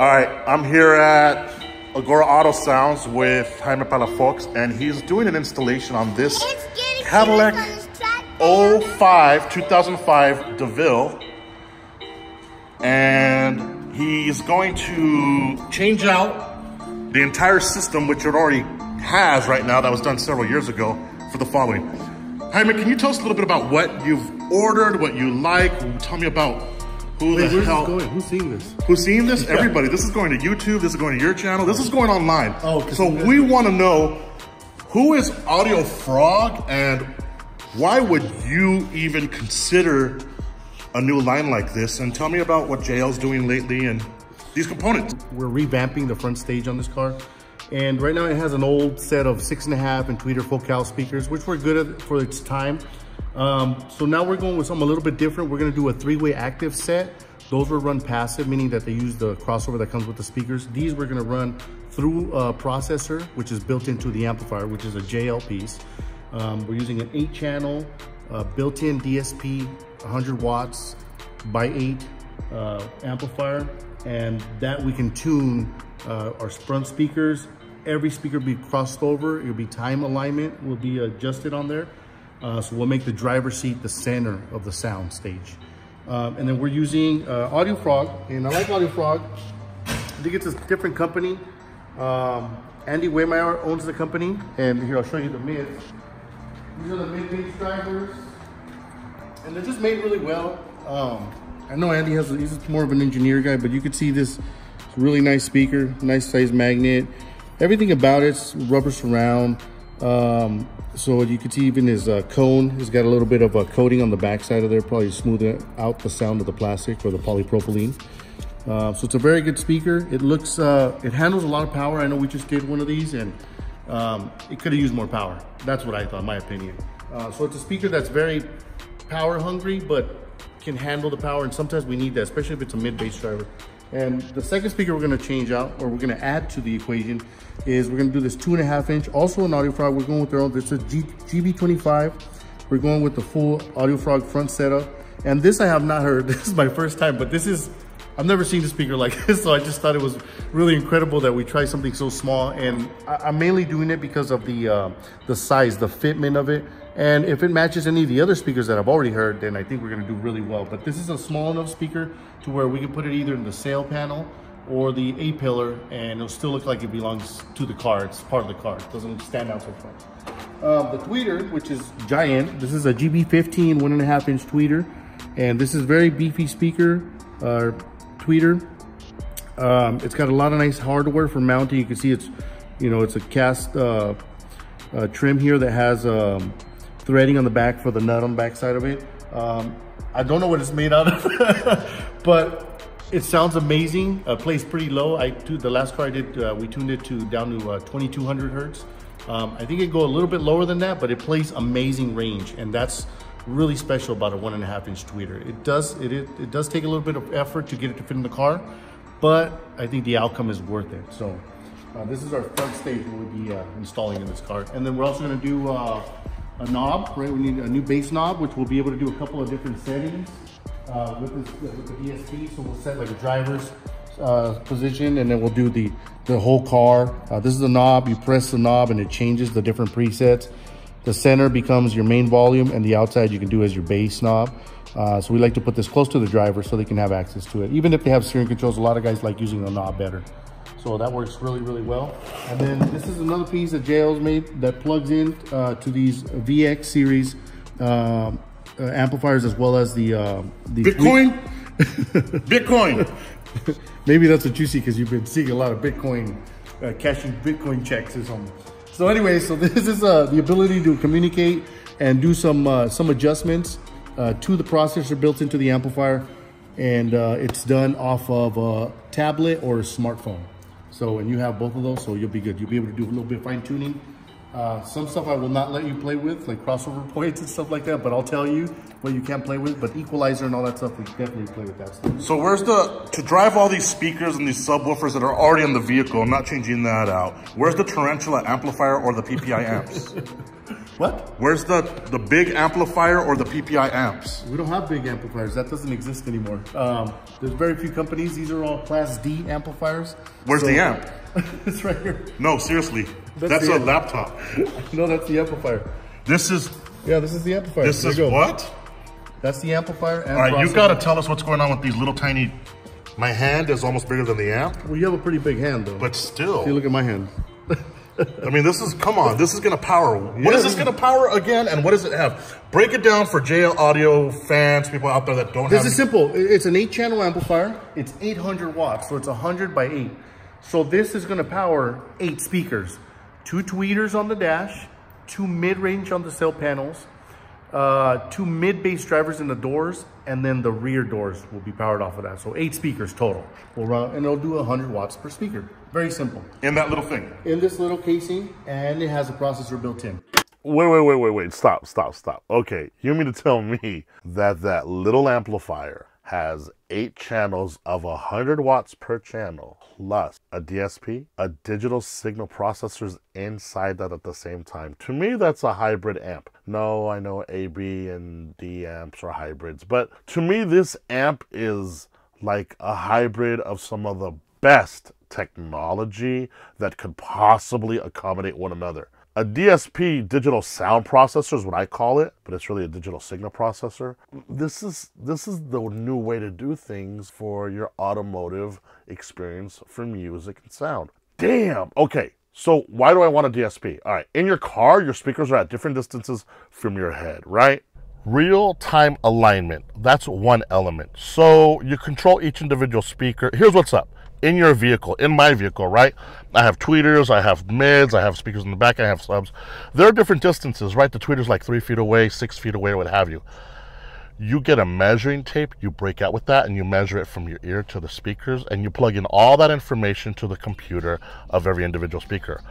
All right, I'm here at Agoura Auto Sounds with Jaime Palafox, and he's doing an installation on this Cadillac 05, 2005 DeVille. And he's going to change out the entire system, which it already has right now, that was done several years ago, for the following. Jaime, can you tell us a little bit about what you've ordered, what you like? Tell me about who Wait, the where's hell... this going? Who's seeing this? Who's seeing this? Everybody. This is going to YouTube. This is going to your channel. This is going online. Oh, so we want to know who is Audio Frog and why would you even consider a new line like this? And tell me about what JL's doing lately and these components. We're revamping the front stage on this car. And right now it has an old set of six and a half and tweeter focal speakers, which were good for its time. Um, so now we're going with something a little bit different. We're gonna do a three-way active set. Those were run passive, meaning that they use the crossover that comes with the speakers. These we're gonna run through a processor, which is built into the amplifier, which is a JL piece. Um, we're using an eight channel, uh, built-in DSP, 100 watts by eight uh, amplifier. And that we can tune uh, our front speakers. Every speaker will be crossed over. It'll be time alignment will be adjusted on there. Uh, so we'll make the driver's seat the center of the sound stage. Um, and then we're using uh, Audio Frog, and I like Audio Frog. I think it's a different company. Um, Andy Wehmeyer owns the company, and here I'll show you the mids. These are the mid-range drivers, and they're just made really well. Um, I know Andy has, he's more of an engineer guy, but you can see this really nice speaker, nice size magnet. Everything about it's rubber surround. Um, so you can see even his uh, cone has got a little bit of a coating on the backside of there, probably smoothing out the sound of the plastic or the polypropylene. Uh, so it's a very good speaker. It looks, uh, it handles a lot of power. I know we just did one of these and um, it could have used more power. That's what I thought, my opinion. Uh, so it's a speaker that's very power hungry, but can handle the power. And sometimes we need that, especially if it's a mid-bass driver. And the second speaker we're gonna change out, or we're gonna add to the equation, is we're gonna do this two and a half inch, also an Audio Frog. We're going with their own, this is G GB25. We're going with the full Audio Frog front setup. And this I have not heard, this is my first time, but this is, I've never seen a speaker like this, so I just thought it was really incredible that we try something so small. And I, am mainly doing it because of the uh, the size, the fitment of it. And if it matches any of the other speakers that I've already heard, then I think we're gonna do really well. But this is a small enough speaker to where we can put it either in the sail panel or the A-pillar, and it'll still look like it belongs to the car. It's part of the car. It doesn't stand out so front. Um, the tweeter, which is giant, this is a GB15 one and a half inch tweeter. And this is very beefy speaker, uh, tweeter. Um, it's got a lot of nice hardware for mounting. You can see it's, you know, it's a cast uh, uh, trim here that has um, threading on the back for the nut on the back side of it. Um, I don't know what it's made out of, but it sounds amazing. Uh, plays pretty low. I the last car I did, uh, we tuned it to down to uh, 2200 hertz. Um, I think it go a little bit lower than that, but it plays amazing range, and that's really special about a one and a half inch tweeter. It does it, it it does take a little bit of effort to get it to fit in the car, but I think the outcome is worth it. So uh, this is our front stage we'll be uh, installing in this car, and then we're also going to do uh, a knob. Right, we need a new bass knob, which we'll be able to do a couple of different settings uh, with this with the DSP. So we'll set like a driver's uh, position, and then we'll do the the whole car. Uh, this is the knob. You press the knob, and it changes the different presets. The center becomes your main volume and the outside you can do as your bass knob. Uh, so we like to put this close to the driver so they can have access to it. Even if they have steering controls, a lot of guys like using the knob better. So that works really, really well. And then this is another piece that JL's made that plugs in uh, to these VX series um, uh, amplifiers as well as the, uh, the Bitcoin? Bitcoin. Maybe that's what you see because you've been seeing a lot of Bitcoin, uh, cashing Bitcoin checks or something. So anyway, so this is uh, the ability to communicate and do some uh, some adjustments uh, to the processor built into the amplifier. And uh, it's done off of a tablet or a smartphone. So, and you have both of those, so you'll be good. You'll be able to do a little bit of fine tuning. Uh, some stuff I will not let you play with, like crossover points and stuff like that, but I'll tell you what you can't play with. But equalizer and all that stuff, we definitely play with that stuff. So where's the, to drive all these speakers and these subwoofers that are already in the vehicle, I'm not changing that out. Where's the Tarantula amplifier or the PPI amps? What? Where's the, the big amplifier or the PPI amps? We don't have big amplifiers. That doesn't exist anymore. Um, there's very few companies. These are all Class D amplifiers. Where's So- the amp? it's right here. No, seriously. That's That's, a amp. laptop. No, that's the amplifier. This is, Yeah, this is the amplifier. this There is go. what? That's the amplifier. And All right, you gotta tell us what's going on with these little tiny, my hand is almost bigger than the amp, Well, you have a pretty big hand, though. but still. See, look at my hand. I mean, this is, come on, this is gonna power. What is this gonna power again, and what does it have? Break it down for JL Audio fans, people out there that don't This have. is simple. It's an eight-channel amplifier. It's 800 watts, so it's 100 by 8. So this is going to power eight speakers, two tweeters on the dash, two mid-range on the sail panels, uh, two mid-bass drivers in the doors, and then the rear doors will be powered off of that. So eight speakers total. Will run, and it'll do 100 watts per speaker. Very simple. in that little thing. In this little casing, and it has a processor built in. Wait, wait, wait, wait, wait. Stop, stop, stop. Okay, you mean to tell me that that little amplifier has eight channels of 100 watts per channel plus a DSP, a digital signal processors inside that at the same time. To me, that's a hybrid amp. No, I know AB and D amps are hybrids, but to me, this amp is like a hybrid of some of the best technology that could possibly accommodate one another. A DSP digital sound processor is what I call it, but it's really a digital signal processor. This is this is the new way to do things for your automotive experience for music and sound. Damn. Okay. So why do I want a DSP? All right. In your car, your speakers are at different distances from your head, right? Real time alignment. That's one element. So you control each individual speaker. Here's what's up. In your vehicle, in my vehicle, right? I have tweeters, I have mids, I have speakers in the back, I have subs. There are different distances, right? The tweeter's like three feet away, six feet away, what have you. You get a measuring tape, you break out with that, and you measure it from your ear to the speakers, and you plug in all that information to the computer of every individual speaker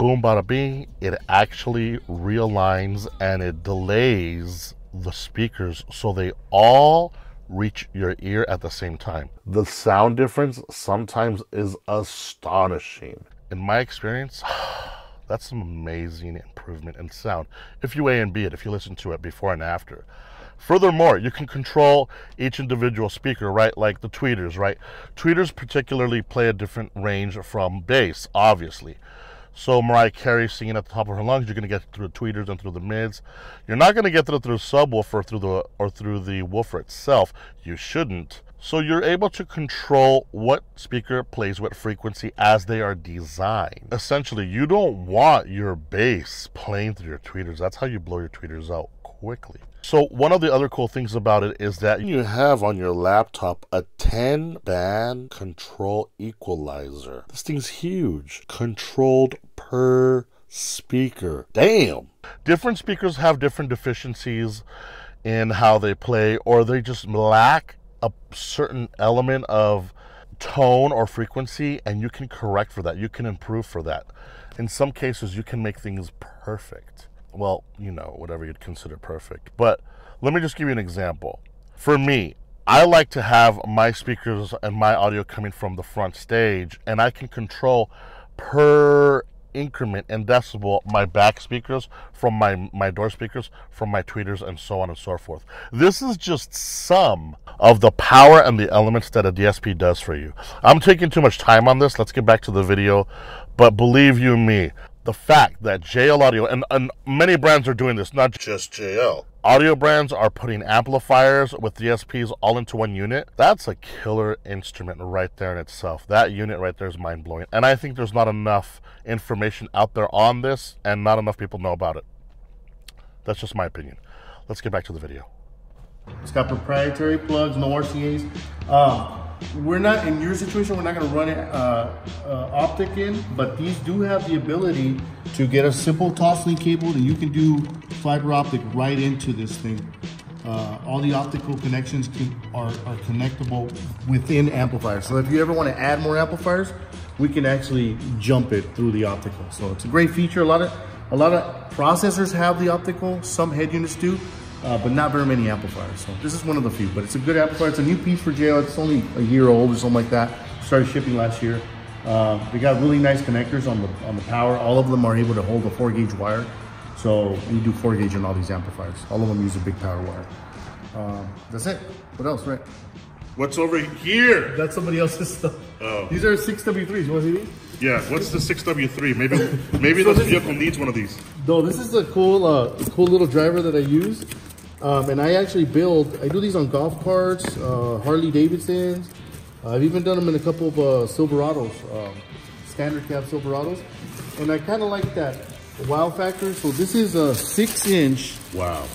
boom bada bing it actually realigns and it delays the speakers so they all reach your ear at the same time the sound difference sometimes is astonishing in my experience that's amazing improvement in sound if you a and b it if you listen to it before and after Furthermore, you can control each individual speaker, right? Like the tweeters, right? Tweeters particularly play a different range from bass, obviously. So Mariah Carey singing at the top of her lungs, you're going to get through the tweeters and through the mids. You're not going to get through through subwoofer through the or through the woofer itself. You shouldn't. So you're able to control what speaker plays what frequency as they are designed. Essentially, you don't want your bass playing through your tweeters. That's how you blow your tweeters out quickly. So one of the other cool things about it is that you have on your laptop a 10 band control equalizer. This thing's huge. Controlled per speaker. Damn. Different speakers have different deficiencies in how they play or they just lack a certain element of tone or frequency and you can correct for that. You can improve for that. In some cases you can make things perfect well, you know, whatever you'd consider perfect. But let me just give you an example. For me, I like to have my speakers and my audio coming from the front stage, and I can control per increment in decibel my back speakers from my my door speakers from my tweeters and so on and so forth this is just some of the power and the elements that a dsp does for you i'm taking too much time on this let's get back to the video but believe you me the fact that JL Audio and, and many brands are doing this, not just JL. Audio brands are putting amplifiers with DSPs all into one unit. That's a killer instrument right there in itself. That unit right there is mind blowing. And I think there's not enough information out there on this, and not enough people know about it. That's just my opinion. Let's get back to the video. It's got proprietary plugs, no RCA's. Um, we're not in your situation. We're not going to run it uh, uh, optic in, but these do have the ability to get a simple toslink cable that you can do fiber optic right into this thing. Uh, all the optical connections can, are, are connectable within amplifiers. So if you ever want to add more amplifiers, we can actually jump it through the optical. So it's a great feature. A lot of a lot of processors have the optical. Some head units do uh, but not very many amplifiers. So this is one of the few, but it's a good amplifier. It's a new piece for JL. It's only a year old or something like that. Started shipping last year. Uh, they got really nice connectors on the on the power. All of them are able to hold a four gauge wire. So you do four gauge on all these amplifiers. All of them use a big power wire. Um, that's it. What else, right? What's over here? That's somebody else's stuff. Oh. These are 6W3s. You want to see these? Yeah, what's the 6W3? Maybe maybe So this this- vehicle needs one of these. No, this is a cool, uh, cool little driver that I use. Um, and I actually build, I do these on golf carts, uh, Harley Davidsons. I've even done them in a couple of uh, Silverados, um, standard cab Silverados. And I kind of like that wow factor. So this is a six inch, Wow.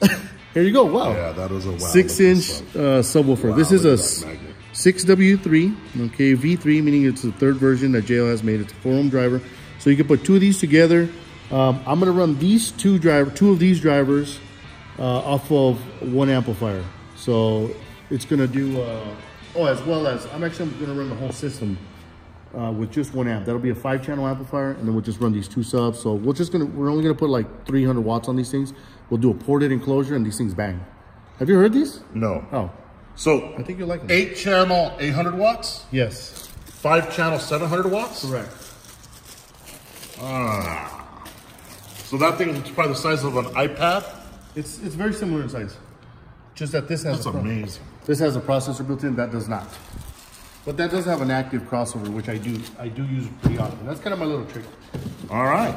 here you go, wow. Yeah, that is a wow. Six inch uh, subwoofer. this is a at s- that magnet. 6W3, okay, V3, meaning it's the third version that JL has made. It's a four ohm driver. So you can put two of these together. Um, I'm gonna run these two driver, two of these drivers uh, off of one amplifier. So it's gonna do, uh, oh, as well as, I'm actually gonna run the whole system uh, with just one amp. That'll be a five channel amplifier and then we'll just run these two subs. So we're just gonna, we're only gonna put like 300 watts on these things. We'll do a ported enclosure and these things bang. Have you heard these? No. Oh, So I think you'll like them. eight channel 800 watts, Yes. five channel 700 watts. Correct. Ah. So that thing is probably the size of an iPad. It's it's very similar in size. Just that this has That's a amazing. This has a processor built in. That does not. But that does have an active crossover, which I do I do use pretty often. That's kind of my little trick. All right.